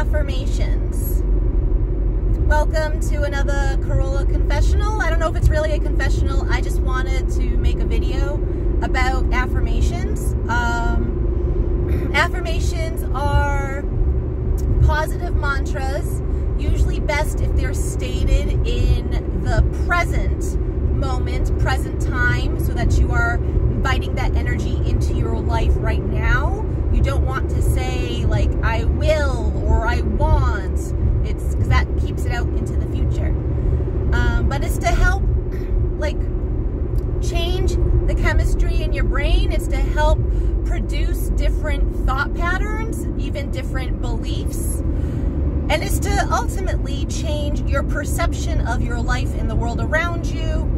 affirmations. Welcome to another Corolla confessional. I don't know if it's really a confessional. I just wanted to make a video about affirmations. Um, affirmations are positive mantras, usually best if they're stated in the present moment, present time, so that you are inviting that energy into your life right now you don't want to say like I will or I want. It's because that keeps it out into the future. Um, but it's to help like change the chemistry in your brain. It's to help produce different thought patterns, even different beliefs. And it's to ultimately change your perception of your life in the world around you,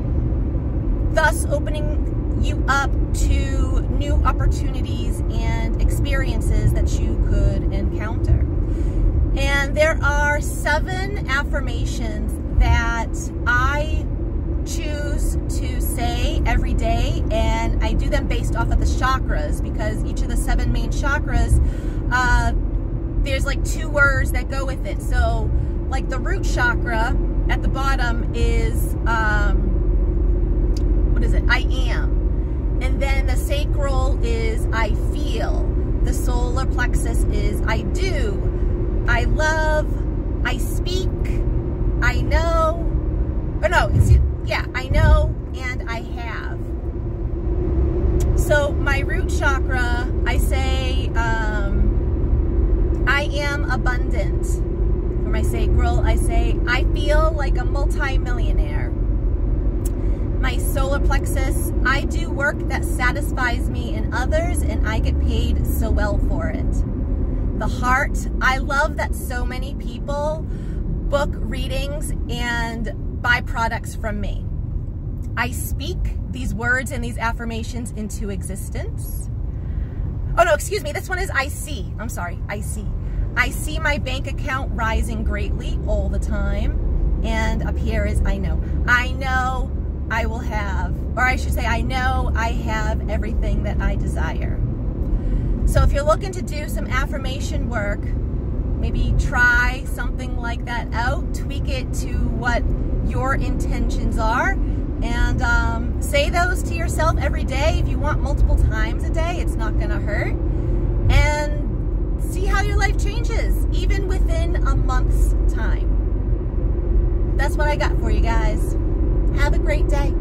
thus opening you up to new opportunities and experiences that you could encounter. And there are seven affirmations that I choose to say every day and I do them based off of the chakras because each of the seven main chakras uh, there's like two words that go with it so like the root chakra at the bottom is um, what is it I am and then the sacral is I feel. The solar plexus is I do. I speak. I know. Or no, it's, yeah, I know and I have. So my root chakra, I say, um, I am abundant. For my sacral, I say, I feel like a multimillionaire my solar plexus, I do work that satisfies me and others, and I get paid so well for it. The heart, I love that so many people book readings and buy products from me. I speak these words and these affirmations into existence. Oh no, excuse me, this one is I see. I'm sorry, I see. I see my bank account rising greatly all the time. And up here is I know. I know I will have, or I should say, I know I have everything that I desire. So if you're looking to do some affirmation work, maybe try something like that out, tweak it to what your intentions are, and um, say those to yourself every day. If you want multiple times a day, it's not going to hurt. And see how your life changes, even within a month's time. That's what I got for you guys. Have a great day.